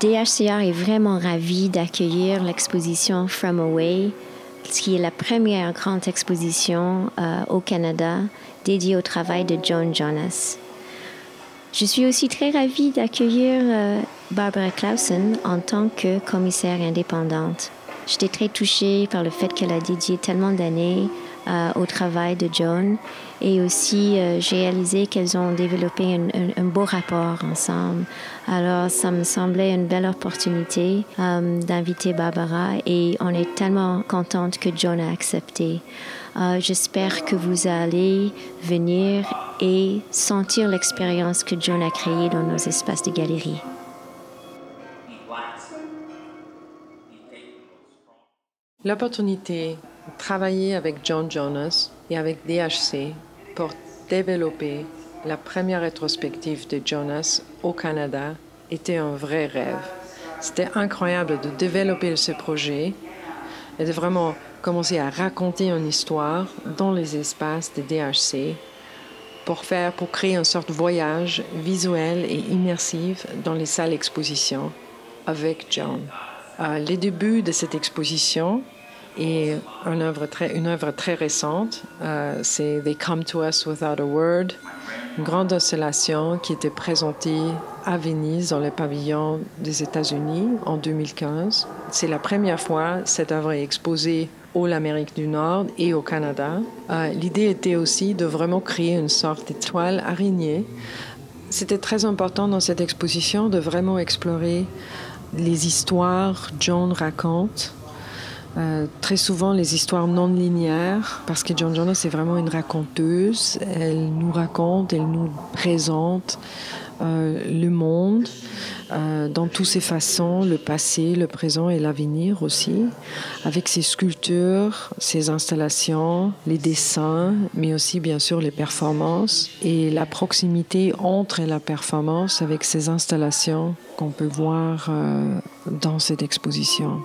DHCR est vraiment ravi d'accueillir l'exposition From Away, qui est la première grande exposition euh, au Canada dédiée au travail de John Jonas. Je suis aussi très ravie d'accueillir euh, Barbara Clausen en tant que commissaire indépendante. J'étais très touchée par le fait qu'elle a dédié tellement d'années euh, au travail de John et aussi euh, j'ai réalisé qu'elles ont développé un, beau rapport ensemble. Alors ça me semblait une belle opportunité d'inviter Barbara et on est tellement contente que John a accepté. J'espère que vous allez venir et sentir l'expérience que John a créée dans nos espaces de galerie. L'opportunité de travailler avec John Jonas et avec DHC pour développer la première rétrospective de Jonas au Canada était un vrai rêve. C'était incroyable de développer ce projet et de vraiment commencer à raconter une histoire dans les espaces de DHC pour faire, pour créer une sorte de voyage visuel et immersif dans les salles d'exposition avec John. Euh, les débuts de cette exposition est une œuvre très, récente. Euh, c'est They Come to Us Without a Word, une grande installation qui était présentée à Venise dans le pavillon des États-Unis en 2015. C'est la première fois que cette œuvre est exposée l'Amérique du Nord et au Canada. Euh, l'idée était aussi de vraiment créer une sorte d'étoile araignée. C'était très important dans cette exposition de vraiment explorer les histoires John raconte. Euh, très souvent les histoires non linéaires, parce que John Jonas est vraiment une raconteuse. Elle nous raconte, elle nous présente euh, le monde euh, dans toutes ses façons, le passé, le présent et l'avenir aussi, avec ses sculptures, ses installations, les dessins, mais aussi bien sûr les performances et la proximité entre la performance avec ces installations qu'on peut voir dans cette exposition.